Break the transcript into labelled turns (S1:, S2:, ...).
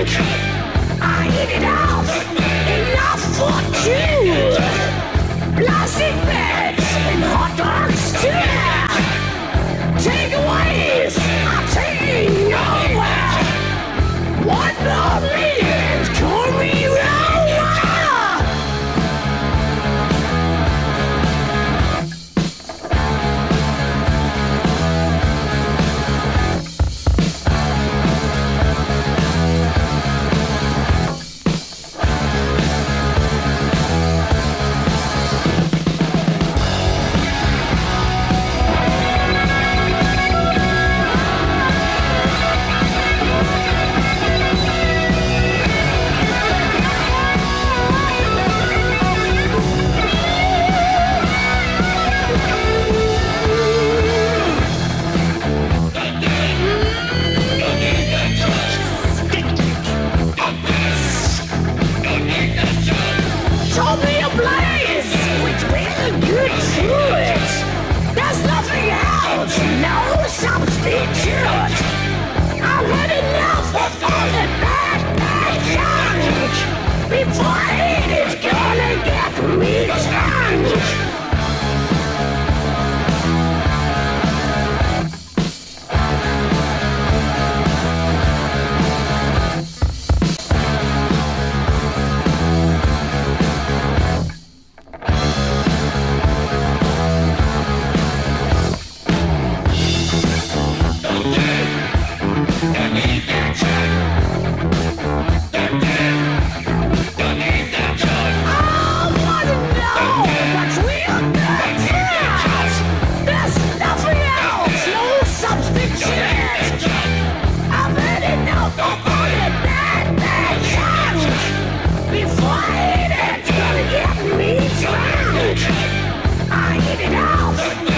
S1: I need it all. Like an house.